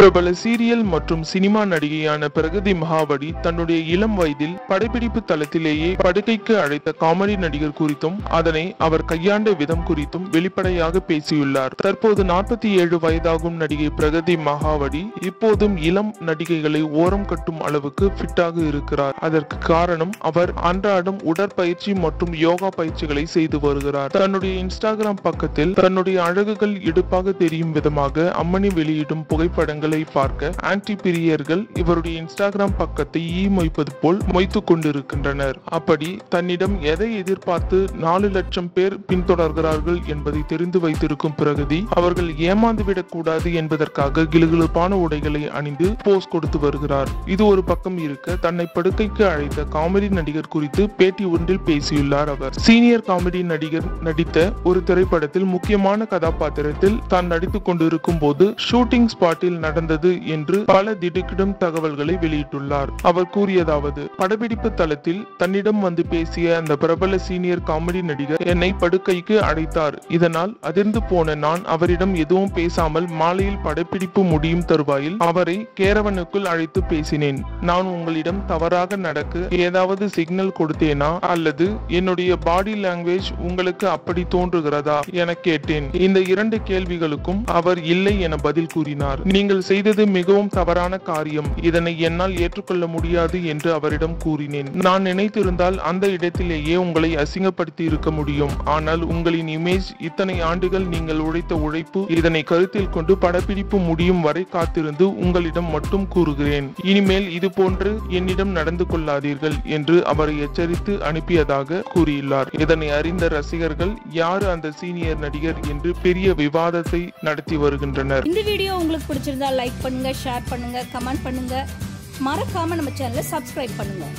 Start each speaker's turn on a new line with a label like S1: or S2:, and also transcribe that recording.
S1: பிரபல சீரியல் மற்றும் சினிமா நடிகையான பிரகதி மகாபடி தன்னுடைய இளம் வயதில் படப்பிடிப்பு தளத்திலேயே படுக்கைக்கு அழைத்த காமெடி நடிகர் குறித்தும் அதனை அவர் கையாண்ட விதம் குறித்தும் வெளிப்படையாக பேசியுள்ளார். தற்போது நாற்பத்தி ஏழு வயதாகும் நடிகை பிரகதி மகாவடி இப்போதும் இளம் நடிகைகளை ஓரம் கட்டும் அளவுக்கு ஃபிட்டாக இருக்கிறார். அதற்கு காரணம் அவர் அன்றாடம் உடற்பயிற்சி மற்றும் யோகா பயிற்சிகளை செய்து வருகிறார். தன்னுடைய இன்ஸ்டாகிராம் பக்கத்தில் தன்னுடைய அழகுகள் இடுப்பாக தெரியும் விதமாக அம்மணி வெளியிடும் புகைப்படங்கள் பார்க்க ஆன்டி பிரியர்கள் இவருடைய இன்ஸ்டாகிராம் பக்கத்தை ஈ மொய்ப்பது போல் மொய்த்து கொண்டிருக்கின்றனர். அப்படி தன்னிடம் எதை எதிர்பார்த்து நாலு லட்சம் பேர் பின்தொடர்கிறார்கள் என்பதை தெரிந்து வைத்திருக்கும் பிரகதி அவர்கள் ஏமாந்துவிடக் கூடாது என்பதற்காக கிளுகிளுப்பான உடைகளை அணிந்து போஸ் கொடுத்து வருகிறார். இது ஒரு பக்கம் இருக்க தன்னை படுக்கைக்கு அழைத்த காமெடி நடிகர் குறித்து பேட்டி ஒன்றில் பேசியுள்ளார் அவர். சீனியர் காமெடி நடிகர் நடித்த ஒரு திரைப்படத்தில் முக்கியமான கதாபாத்திரத்தில் தான் நடித்துக் கொண்டிருக்கும் போது ஷூட்டிங் ஸ்பாட்டில் நடந்தது என்று பல திடுக்கிடும் தகவல்களை வெளியிட்டுள்ளார். அவர் கூறியதாவது படப்பிடிப்பு தளத்தில் தன்னிடம் வந்து பேசிய அந்த பிரபல சீனியர் காமெடி நடிகர் என்னை படுக்கைக்கு அழைத்தார் இதனால் அதிர்ந்து போன நான் அவரிடம் எதுவும் பேசாமல் மாலையில் படப்பிடிப்பு முடியும் தருவாயில் அவரை கேரவனுக்குள் அழைத்து பேசினேன். நான் உங்களிடம் தவறாக நடக்க ஏதாவது சிக்னல் கொடுத்தேனா? அல்லது என்னுடைய பாடி லாங்குவேஜ் உங்களுக்கு அப்படி தோன்றுகிறதா? என கேட்டேன். இந்த இரண்டு கேள்விகளுக்கும் அவர் இல்லை என பதில் கூறினார். நீங்கள் செய்தது மிகவும் தவறான காரியம். இதனை என்னால் ஏற்றுக்கொள்ள முடியாது என்று அவரிடம் கூறினேன். நான் நினைத்திருந்தால் அந்த இடத்திலேயே உங்களை அசிங்கப்படுத்தி இருக்க முடியும். ஆனால் உங்களின் இமேஜ் இத்தனை ஆண்டுகள் நீங்கள் உழைத்த உழைப்பு இதனை கருத்தில் கொண்டு படப்பிடிப்பு முடியும் வரை காத்திருந்து உங்களிடம் மட்டும் கூறுகிறேன். இனிமேல் இது போன்று என்னிடம் நடந்து கொள்ளாதீர்கள் என்று அவரை எச்சரித்து அனுப்பியதாக கூறியுள்ளார். இதனை அறிந்த ரசிகர்கள் யார் அந்த சீனியர் நடிகர்? என்று பெரிய விவாதத்தை நடத்தி வருகின்றனர்.
S2: இந்த வீடியோ உங்களுக்கு பிடிச்சிருந்தால் லைக் பண்ணுங்கள் ஷேர் பண்ணுங்கள் கமெண்ட் பண்ணுங்கள் மறக்காமல் நம்ம சேனலை சப்ஸ்கிரைப் பண்ணுங்கள்